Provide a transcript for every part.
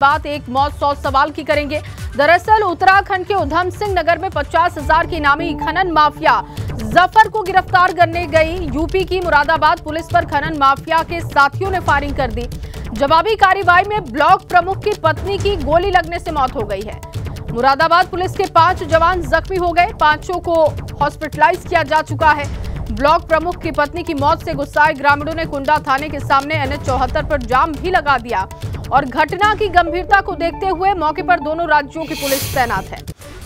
बात एक मौत सौ सवाल की करेंगे। दरअसल उत्तराखंड के उधम सिंह नगर में पचास हज़ार की इनामी खनन माफिया ज़फ़र को गिरफ़्तार करने गई। यूपी की मुरादाबाद पुलिस पर खनन माफिया के साथियों ने फायरिंग कर दी। जवाबी कार्रवाई में ब्लॉक प्रमुख की पत्नी की गोली लगने से मौत हो गई है। मुरादाबाद पुलिस के पाँच जवान जख्मी हो गए। पाँचों को हॉस्पिटलाइज किया जा चुका है। ब्लॉक प्रमुख की पत्नी की मौत से गुस्साए ग्रामीणों ने कुंडा थाने के सामने एनएच चौहत्तर पर जाम भी लगा दिया। और घटना की गंभीरता को देखते हुए मौके पर दोनों राज्यों की पुलिस तैनात है।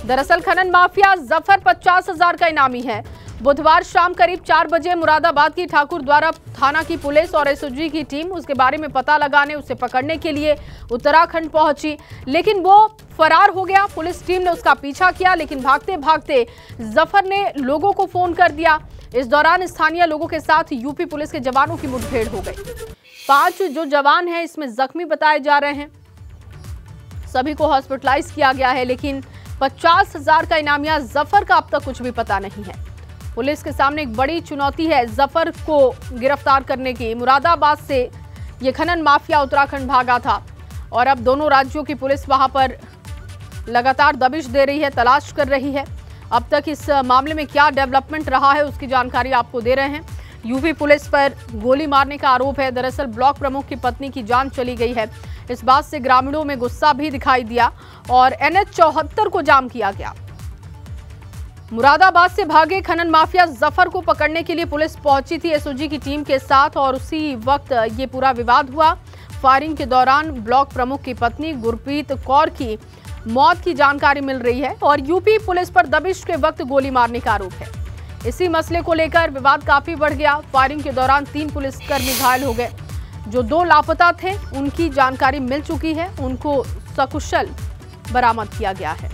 दरअसल खनन माफिया ज़फ़र पचास हज़ार का इनामी है। बुधवार शाम करीब चार बजे मुरादाबाद की ठाकुर द्वारा थाना की पुलिस और एसओजी की टीम उसके बारे में पता लगाने, उसे पकड़ने के लिए उत्तराखंड पहुँची। लेकिन वो फरार हो गया, पुलिस टीम ने उसका पीछा किया, लेकिन भागते भागते ज़फ़र ने लोगों को फ़ोन कर दिया। इस दौरान स्थानीय लोगों के साथ यूपी पुलिस के जवानों की मुठभेड़ हो गई। पाँच जो जवान हैं, इसमें जख्मी बताए जा रहे हैं। सभी को हॉस्पिटलाइज किया गया है, लेकिन पचास हज़ार का इनामिया ज़फ़र का अब तक कुछ भी पता नहीं है। पुलिस के सामने एक बड़ी चुनौती है ज़फ़र को गिरफ़्तार करने की। मुरादाबाद से ये खनन माफिया उत्तराखंड भागा था और अब दोनों राज्यों की पुलिस वहाँ पर लगातार दबिश दे रही है, तलाश कर रही है। अब तक इस मामले में क्या डेवलपमेंट रहा है, उसकी जानकारी आपको दे रहे हैं। यूपी पुलिस पर गोली मारने का आरोप है। दरअसल ब्लॉक प्रमुख की पत्नी की जान चली गई है। इस बात से ग्रामीणों में गुस्सा भी दिखाई दिया और एनएच चौहत्तर को जाम किया गया। मुरादाबाद से भागे खनन माफिया ज़फ़र को पकड़ने के लिए पुलिस पहुँची थी एसओजी की टीम के साथ और उसी वक्त ये पूरा विवाद हुआ। फायरिंग के दौरान ब्लॉक प्रमुख की पत्नी गुरप्रीत कौर की मौत की जानकारी मिल रही है और यूपी पुलिस पर दबिश के वक्त गोली मारने का आरोप है। इसी मसले को लेकर विवाद काफ़ी बढ़ गया। फायरिंग के दौरान तीन पुलिसकर्मी घायल हो गए। जो दो लापता थे, उनकी जानकारी मिल चुकी है। उनको सकुशल बरामद किया गया है।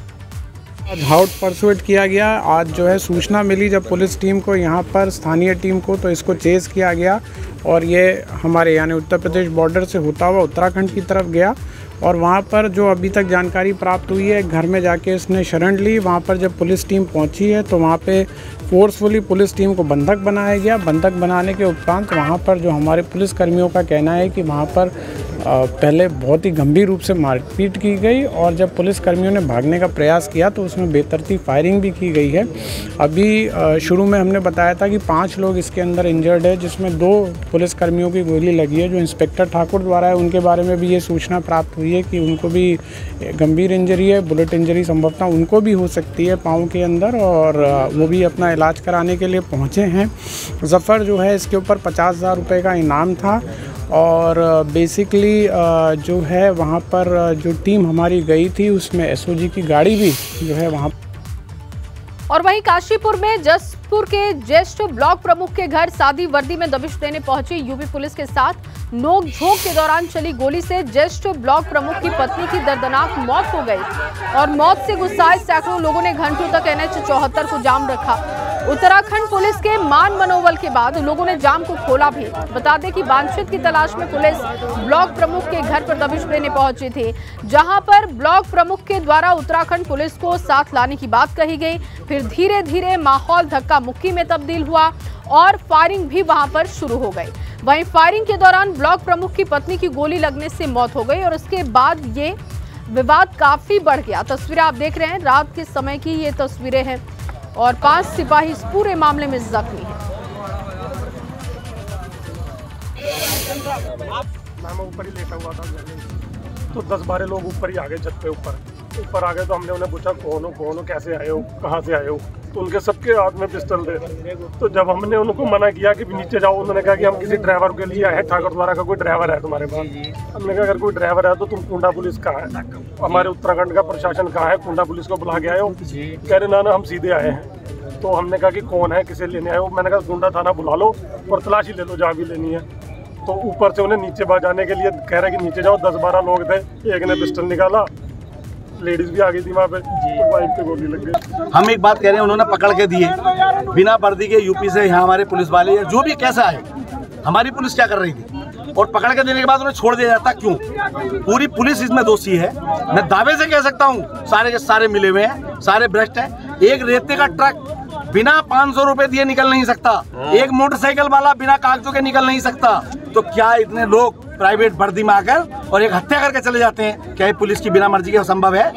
हाउट परसुएट किया गया। आज जो है सूचना मिली जब पुलिस टीम को यहाँ पर, स्थानीय टीम को तो इसको चेज़ किया गया। और ये हमारे यानी उत्तर प्रदेश बॉर्डर से होता हुआ उत्तराखंड की तरफ़ गया। और वहाँ पर जो अभी तक जानकारी प्राप्त हुई है, घर में जाके इसने शरण ली। वहाँ पर जब पुलिस टीम पहुँची है तो वहाँ पे फोर्सफुली पुलिस टीम को बंधक बनाया गया। बंधक बनाने के उपरांत वहाँ पर जो हमारे पुलिस कर्मियों का कहना है कि वहाँ पर पहले बहुत ही गंभीर रूप से मारपीट की गई और जब पुलिस कर्मियों ने भागने का प्रयास किया तो उसमें बेतरती फायरिंग भी की गई है। अभी शुरू में हमने बताया था कि पाँच लोग इसके अंदर इंजर्ड है, जिसमें दो पुलिस कर्मियों की गोली लगी है, जो इंस्पेक्टर ठाकुर द्वारा है। उनके बारे में भी ये सूचना प्राप्त हुई है कि उनको भी गंभीर इंजरी है, बुलेट इंजरी संभवतः उनको भी हो सकती है पाँव के अंदर और वो भी अपना इलाज कराने के लिए पहुँचे हैं। जफ़र जो है, इसके ऊपर पचास हज़ार रुपये का इनाम था और बेसिकली जो है वहाँ पर जो टीम हमारी गई थी उसमें एसओजी की गाड़ी भी जो है वहाँ और वहीं काशीपुर में जसपुर के ज्येष्ठ ब्लॉक प्रमुख के घर सादी वर्दी में दबिश देने पहुँची यूपी पुलिस के साथ। नोकझोंक के दौरान चली गोली से ज्येष्ठ ब्लॉक प्रमुख की पत्नी की दर्दनाक मौत हो गई। और मौत से गुस्साए सैकड़ों लोगों ने घंटों तक एनएच चौहत्तर को जाम रखा। उत्तराखंड पुलिस के मान मनोबल के बाद लोगों ने जाम को खोला भी। बता दें कि वांछित की तलाश में पुलिस ब्लॉक प्रमुख के घर पर दबिश देने पहुँची थी, जहाँ पर ब्लॉक प्रमुख के द्वारा उत्तराखंड पुलिस को साथ लाने की बात कही गई। फिर धीरे धीरे माहौल धक्का मुक्की में तब्दील हुआ और फायरिंग भी वहाँ पर शुरू हो गई। वहीं फायरिंग के दौरान ब्लॉक प्रमुख की पत्नी की गोली लगने से मौत हो गई और उसके बाद ये विवाद काफ़ी बढ़ गया। तस्वीरें आप देख रहे हैं, रात के समय की ये तस्वीरें हैं। और पाँच सिपाही इस पूरे मामले में जख्मी हैं। ऊपर ही लेटा हुआ था तो दस बारह लोग ऊपर ही आ गए छत पे ऊपर। ऊपर आ गए तो हमने उन्हें पूछा कौन हो कौन हो कैसे आए हो कहाँ से आए हो? तो उनके सबके हाथ में पिस्टल थे। तो जब हमने उनको मना किया कि नीचे जाओ उन्होंने कहा कि हम किसी ड्राइवर के लिए आए ठाकुर द्वारा का कोई ड्राइवर है तुम्हारे पास? हमने कहा अगर कोई ड्राइवर है तो तुम कुंडा पुलिस कहाँ है? हमारे उत्तराखंड का प्रशासन कहाँ है? कुंडा पुलिस को बुला के आए हो? कह रहे ना ना हम सीधे आए हैं। तो हमने कहा कि कौन है किसे लेने आए हो? मैंने कहा गुंडा थाना बुला लो और तलाशी ले लो जहाँ भी लेनी है। तो ऊपर से उन्हें नीचे जाने के लिए कह रहे कि नीचे जाओ। दस बारह लोग थे एक ने पिस्टल निकाला लेडीज़ भी आ गई थी वहाँ पे। तो वाइफ पे गोली लग गई। हम एक बात कह रहे हैं उन्होंने पकड़ के दिए बिना वर्दी के यूपी से यहाँ हमारे पुलिस वाले जो भी कैसा है हमारी पुलिस क्या कर रही थी? और पकड़ के देने के बाद उन्हें छोड़ दिया जाता क्यों? पूरी पुलिस इसमें दोषी है। मैं दावे से कह सकता हूँ सारे के सारे मिले हुए हैं सारे भ्रष्ट हैं। एक रेते का ट्रक बिना पाँच सौ रुपए दिए निकल नहीं सकता। एक मोटरसाइकिल वाला बिना कागजों के निकल नहीं सकता। तो क्या इतने लोग प्राइवेट वर्दी में आकर और एक हत्या करके चले जाते हैं। क्या पुलिस की बिना मर्ज़ी के संभव है?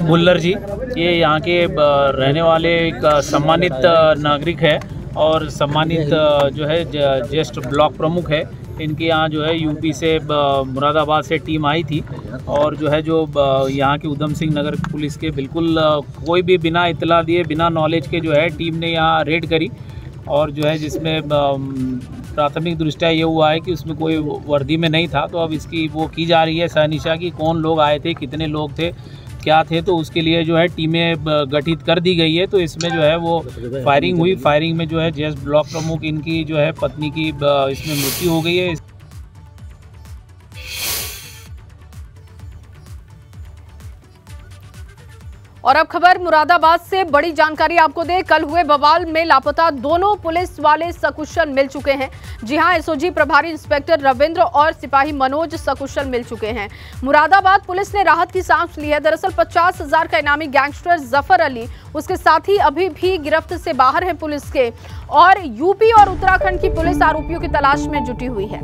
बुल्लर जी, ये यहाँ के रहने वाले एक सम्मानित नागरिक है और सम्मानित जो है ज्येष्ठ ब्लॉक प्रमुख है। इनके यहाँ जो है, यूपी से मुरादाबाद से टीम आई थी और जो है, जो यहाँ के उधम सिंह नगर पुलिस के बिल्कुल कोई भी बिना इतला दिए, बिना नॉलेज के जो है, टीम ने यहाँ रेड करी। और जो है जिसमें प्राथमिक दृष्टया ये हुआ है कि उसमें कोई वर्दी में नहीं था तो अब इसकी वो की जा रही है सहनिशा कि, कौन लोग आए थे, कितने लोग थे, क्या थे तो उसके लिए जो है टीमें गठित कर दी गई है तो इसमें जो है वो फायरिंग हुई, फायरिंग में जो है जेस ब्लॉक प्रमुख, इनकी जो है पत्नी की इसमें मृत्यु हो गई है। और अब खबर मुरादाबाद से। बड़ी जानकारी आपको दे, कल हुए बवाल में लापता दोनों पुलिस वाले सकुशल मिल चुके हैं। जी हाँ, एसओजी प्रभारी इंस्पेक्टर रविंद्र और सिपाही मनोज सकुशल मिल चुके हैं। मुरादाबाद पुलिस ने राहत की सांस ली है। दरअसल पचास हज़ार का इनामी गैंगस्टर ज़फ़र अली, उसके साथ ही अभी भी गिरफ्त से बाहर है पुलिस के और यूपी और उत्तराखंड की पुलिस आरोपियों की तलाश में जुटी हुई है।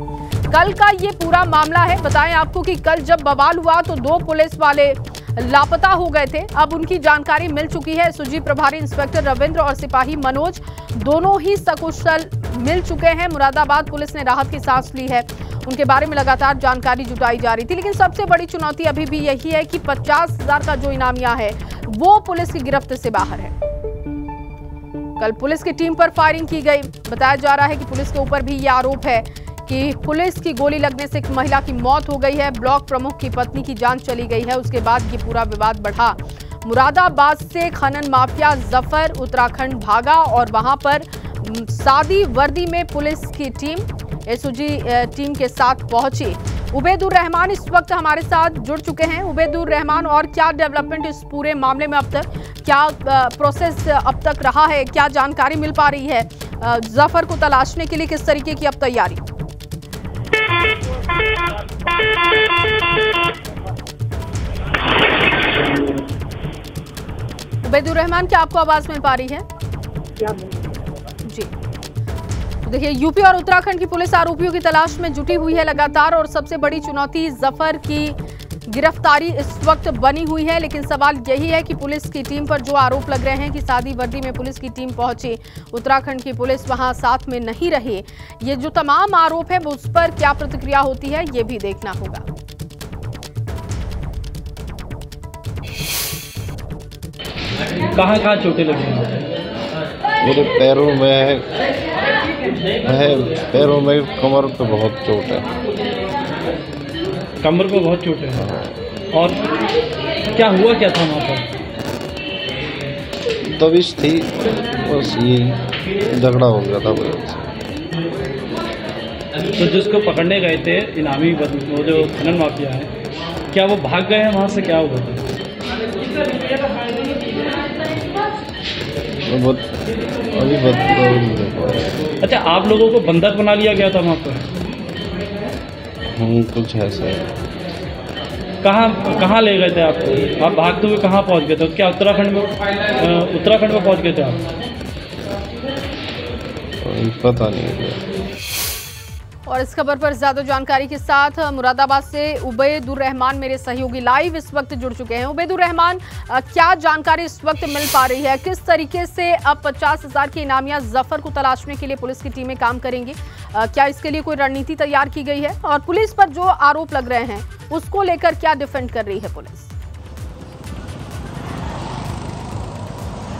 कल का ये पूरा मामला है। बताएँ आपको कि कल जब बवाल हुआ तो दो पुलिस वाले लापता हो गए थे। अब उनकी जानकारी मिल चुकी है। एसओजी प्रभारी, इंस्पेक्टर रविंद्र और सिपाही मनोज दोनों ही सकुशल मिल चुके हैं। मुरादाबाद पुलिस ने राहत की सांस ली है। उनके बारे में लगातार जानकारी जुटाई जा रही थी। लेकिन सबसे बड़ी चुनौती अभी भी यही है कि पचास हज़ार का जो इनामिया है, वो पुलिस की गिरफ्त से बाहर है। कल पुलिस की टीम पर फायरिंग की गई। बताया जा रहा है कि पुलिस के ऊपर भी ये आरोप है। कि पुलिस की गोली लगने से एक महिला की मौत हो गई है। ब्लॉक प्रमुख की पत्नी की जान चली गई है। उसके बाद ये पूरा विवाद बढ़ा। मुरादाबाद से खनन माफिया ज़फ़र, उत्तराखंड भागा और वहाँ पर सादी वर्दी में पुलिस की टीम, एसओजी टीम के साथ पहुँची। उबेदुर रहमान इस वक्त हमारे साथ जुड़ चुके हैं। उबेदुर रहमान, और क्या डेवलपमेंट इस पूरे मामले में अब तक, क्या प्रोसेस अब तक रहा है? क्या जानकारी मिल पा रही है? ज़फ़र को तलाशने के लिए किस तरीके की अब तैयारी? उबैदुर रहमान क्या आपको आवाज़ मिल पा रही है जी। तो देखिए यूपी और उत्तराखंड की पुलिस आरोपियों की तलाश में जुटी हुई है लगातार और सबसे बड़ी चुनौती ज़फ़र की गिरफ्तारी इस वक्त बनी हुई है लेकिन सवाल यही है कि पुलिस की टीम पर जो आरोप लग रहे हैं कि सादी वर्दी में पुलिस की टीम पहुँची उत्तराखंड की पुलिस वहाँ साथ में नहीं रही। ये जो तमाम आरोप है उस पर क्या प्रतिक्रिया होती है ये भी देखना होगा। कहाँ कहाँ चोटें लगी हैं? मेरे पैरों में है पैरों में कमर पे बहुत चोट है। कमर को बहुत चोटें हैं। और क्या हुआ क्या था वहाँ पर? दबिश थी बस ये झगड़ा हो गया था तो जिसको पकड़ने गए थे इनामी बद- वो जो खनन माफिया है क्या वो भाग गए हैं वहाँ से क्या हुआ? था अभी बता अच्छा आप लोगों को बंधक बना लिया गया था वहाँ पर? कुछ ऐसा कहाँ कहाँ ले गए थे आपको आप भागते हुए कहाँ पहुँच गए थे? क्या उत्तराखंड में उत्तराखंड में पहुँच गए थे आप? पता नहीं और इस खबर पर ज़्यादा जानकारी के साथ मुरादाबाद से उबैदुर रहमान मेरे सहयोगी लाइव इस वक्त जुड़ चुके हैं। उबैदुर रहमान क्या जानकारी इस वक्त मिल पा रही है? किस तरीके से अब पचास हज़ार की इनामिया ज़फ़र को तलाशने के लिए पुलिस की टीमें काम करेंगी? क्या इसके लिए कोई रणनीति तैयार की गई है? और पुलिस पर जो आरोप लग रहे हैं, उसको लेकर क्या डिफेंड कर रही है पुलिस?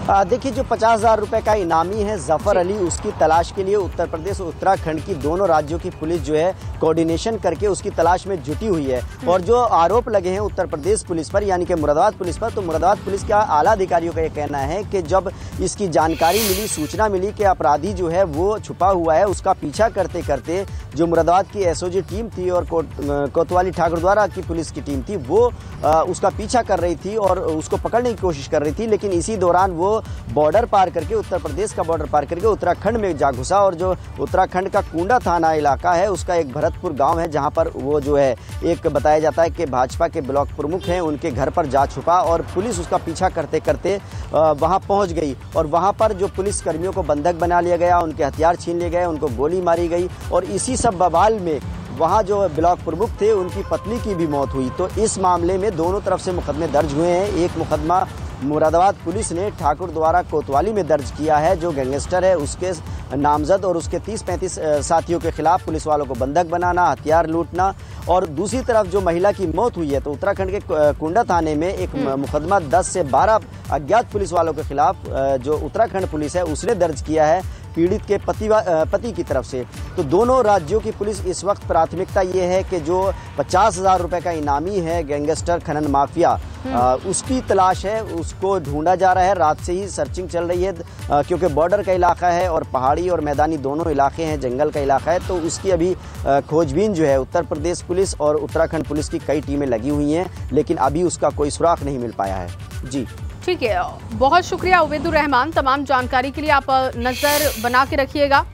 देखिए जो पचास हज़ार रुपए का इनामी है ज़फ़र अली उसकी तलाश के लिए उत्तर प्रदेश और उत्तराखंड की दोनों राज्यों की पुलिस जो है कोऑर्डिनेशन करके उसकी तलाश में जुटी हुई है। और जो आरोप लगे हैं उत्तर प्रदेश पुलिस पर यानी कि मुरादाबाद पुलिस पर तो मुरादाबाद पुलिस के आला अधिकारियों का ये कहना है कि जब इसकी जानकारी मिली सूचना मिली कि अपराधी जो है वो छुपा हुआ है उसका पीछा करते करते जो मुरादाबाद की एसओजी टीम थी और कोत- कोतवाली ठाकुर द्वारा की पुलिस की टीम थी वो उसका पीछा कर रही थी और उसको पकड़ने की कोशिश कर रही थी लेकिन इसी दौरान वो बॉर्डर पार करके, उत्तर प्रदेश का बॉर्डर पार करके उत्तराखंड में जा घुसा। और जो उत्तराखंड का कुंडा थाना इलाका है, उसका एक भरतपुर गाँव है, जहाँ पर वो जो है, एक बताया जाता है कि भाजपा के ब्लॉक प्रमुख हैं, उनके घर पर जा छुपा और पुलिस उसका पीछा करते करते वहाँ पहुँच गई। और वहाँ पर जो पुलिस कर्मियों को बंधक बना लिया गया, उनके हथियार छीन लिए गए, उनको गोली मारी गई और इसी सब बवाल में वहाँ जो ब्लॉक प्रमुख थे, उनकी पत्नी की भी मौत हुई। तो इस मामले में दोनों तरफ़ से मुकदमे दर्ज हुए हैं। एक मुकदमा मुरादाबाद पुलिस ने ठाकुर द्वारा कोतवाली में दर्ज किया है जो गैंगस्टर है उसके नामजद और उसके 30-35 साथियों के खिलाफ पुलिस वालों को बंधक बनाना हथियार लूटना और दूसरी तरफ़ जो महिला की मौत हुई है तो उत्तराखंड के कुंडा थाने में एक मुकदमा 10 से 12 अज्ञात पुलिस वालों के खिलाफ जो उत्तराखंड पुलिस है उसने दर्ज किया है। पीड़ित के पति पति की तरफ़ से। तो दोनों राज्यों की पुलिस इस वक्त प्राथमिकता ये है कि जो पचास हज़ार रुपये का इनामी है गैंगस्टर खनन माफिया आ, उसकी तलाश है उसको ढूंढा जा रहा है। रात से ही सर्चिंग चल रही है आ, क्योंकि बॉर्डर का इलाका है और पहाड़ी और मैदानी दोनों इलाके हैं जंगल का इलाका है। तो उसकी अभी खोजबीन जो है उत्तर प्रदेश पुलिस और उत्तराखंड पुलिस की कई टीमें लगी हुई हैं लेकिन अभी उसका कोई सुराख नहीं मिल पाया है। जी। ठीक है, बहुत शुक्रिया उबेदुर रहमान, तमाम जानकारी के लिए आप नज़र बना के रखिएगा।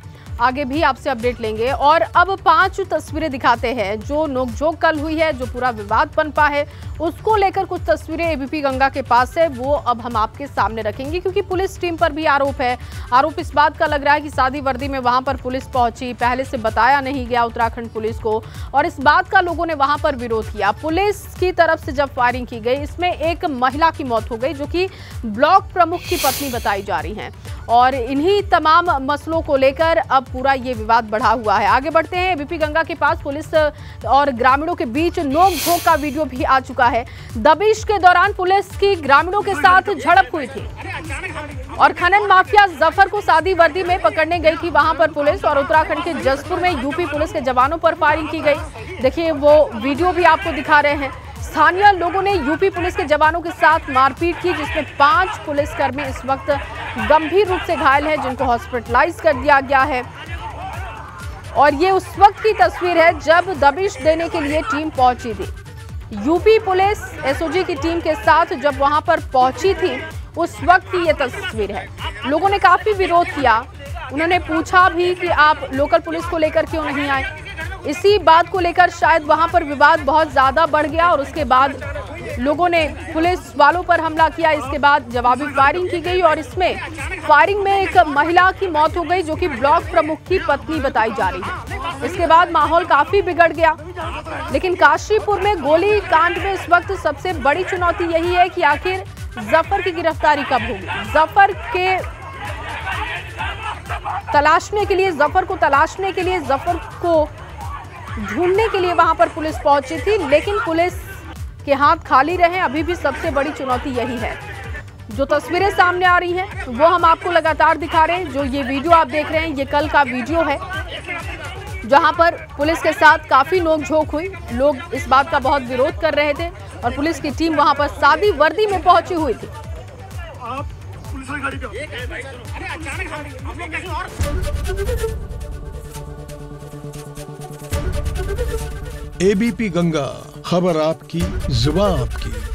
आगे भी आपसे अपडेट लेंगे। और अब पाँच तस्वीरें दिखाते हैं, जो नोकझोंक कल हुई है, जो पूरा विवाद पनपा है। उसको लेकर कुछ तस्वीरें एबीपी गंगा के पास है, वो अब हम आपके सामने रखेंगे, क्योंकि पुलिस टीम पर भी आरोप है। आरोप इस बात का लग रहा है कि शादी वर्दी में वहाँ पर पुलिस पहुँची, पहले से बताया नहीं गया उत्तराखंड पुलिस को। और इस बात का लोगों ने वहाँ पर विरोध किया। पुलिस की तरफ़ से जब फायरिंग की गई, इसमें एक महिला की मौत हो गई, जो कि ब्लॉक प्रमुख की पत्नी बताई जा रही है। और इन्हीं तमाम मसलों को लेकर अब पूरा ये विवाद बढ़ा हुआ है। आगे बढ़ते हैं। बीपी गंगा के पास पुलिस और ग्रामीणों के बीच नोक झोंक का वीडियो भी आ चुका है। दबिश के दौरान पुलिस की ग्रामीणों के साथ झड़प हुई थी। और खनन माफिया ज़फ़र को सादी वर्दी में पकड़ने गई थी वहाँ पर पुलिस और उत्तराखंड के जसपुर में यूपी पुलिस के जवानों पर फायरिंग की गई। देखिए, वो वीडियो भी आपको दिखा रहे हैं। स्थानीय लोगों ने यूपी पुलिस के जवानों के साथ मारपीट की, जिसमें पाँच पुलिसकर्मी इस वक्त गंभीर रूप से घायल हैं, जिनको हॉस्पिटलाइज कर दिया गया है। और ये उस वक्त की तस्वीर है जब दबिश देने के लिए टीम पहुँची थी। यूपी पुलिस, एसओजी की टीम के साथ जब वहाँ पर पहुँची थी, उस वक्त की ये तस्वीर है। लोगों ने काफ़ी विरोध किया। उन्होंने पूछा भी कि आप लोकल पुलिस को लेकर क्यों नहीं आए? इसी बात को लेकर शायद वहाँ पर विवाद बहुत ज़्यादा बढ़ गया और उसके बाद लोगों ने पुलिस वालों पर हमला किया। इसके बाद जवाबी फायरिंग की गई और इसमें फायरिंग में एक महिला की मौत हो गई, जो कि ब्लॉक प्रमुख की पत्नी बताई जा रही है। इसके बाद माहौल काफ़ी बिगड़ गया। लेकिन काशीपुर में गोली कांड में इस वक्त सबसे बड़ी चुनौती यही है कि आखिर ज़फ़र की गिरफ्तारी कब होगी? ज़फ़र के तलाशने के लिए, ज़फ़र को तलाशने के लिए, ज़फ़र को ढूँढने के लिए वहाँ पर पुलिस पहुँची थी। लेकिन पुलिस के हाथ खाली रहे अभी भी सबसे बड़ी चुनौती यही है। जो तस्वीरें सामने आ रही हैं वो हम आपको लगातार दिखा रहे हैं। जो ये वीडियो आप देख रहे हैं ये कल का वीडियो है जहाँ पर पुलिस के साथ काफ़ी नोकझोंक हुई। लोग इस बात का बहुत विरोध कर रहे थे और पुलिस की टीम वहाँ पर सादी वर्दी में पहुँची हुई थी। एबीपी गंगा। खबर आपकी जुबा आपकी।